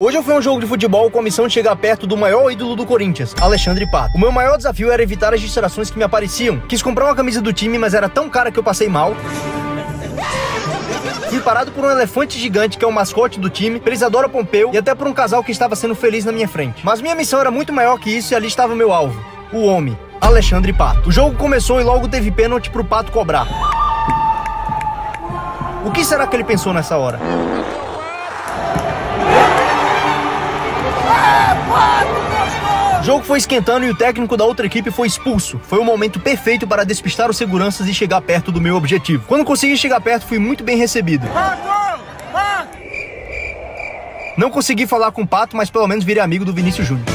Hoje eu fui um jogo de futebol com a missão de chegar perto do maior ídolo do Corinthians, Alexandre Pato. O meu maior desafio era evitar as distrações que me apareciam. Quis comprar uma camisa do time, mas era tão cara que eu passei mal. Fui parado por um elefante gigante que é o mascote do time, pela Isadora Pompeu e até por um casal que estava sendo feliz na minha frente. Mas minha missão era muito maior que isso e ali estava o meu alvo, o homem, Alexandre Pato. O jogo começou e logo teve pênalti pro Pato cobrar. O que será que ele pensou nessa hora? Jogo foi esquentando e o técnico da outra equipe foi expulso. Foi o momento perfeito para despistar os seguranças e chegar perto do meu objetivo. Quando consegui chegar perto, fui muito bem recebido. Não consegui falar com o Pato, mas pelo menos virei amigo do Vinícius Júnior.